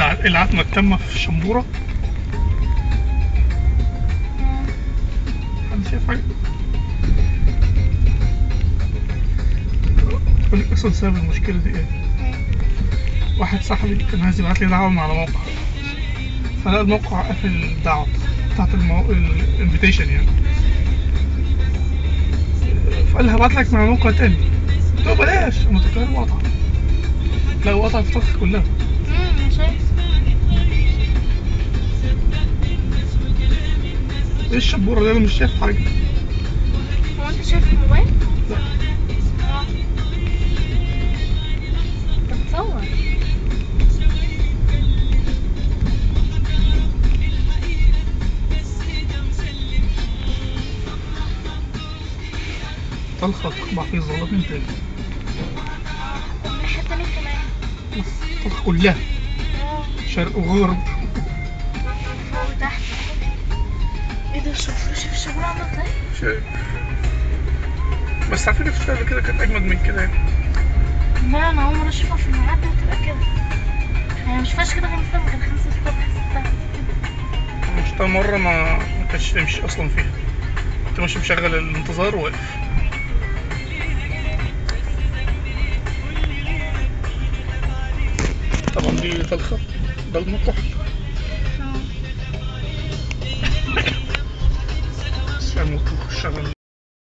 العتمة التامة في شمبورة حد شايف حاجة؟ لك أصلا سبب المشكلة دي إيه؟ واحد صاحبي كان عايز يبعت لي دعوة من على موقع. فلقى الموقع قافل الدعوة بتاعت المو... الانفيتيشن يعني. فقال لي هبعت لك مع موقع تاني. قلت له بلاش. أنا تكرر وقطع لا وقطع الفترة كلها. إيه الشبورة دي أنا مش شايف حاجة هو أنت شايف الموبايل؟ لا. بتصور. طلخة تخبع في ظلام تاني. الناحية التانية كمان. بس الطلخة كلها. شرق وغرب. فوق وتحت إيه ده شوف شوف إزاي؟ شايف بس على فكرة في قبل كده كانت أجمد من كده يعني. لا أنا أول مرة أشوفها في المعدة تبقى كده. هي مش فيهاش كده غير مثلا كان خمسة الصبح ستة. كده مش مرة ما ما كانتش تمشي أصلا فيها. كنت ماشي مشغل الانتظار وواقف. طبعا دي طلخة ضلمة تحفة آه بس يعني مطلوب الشغل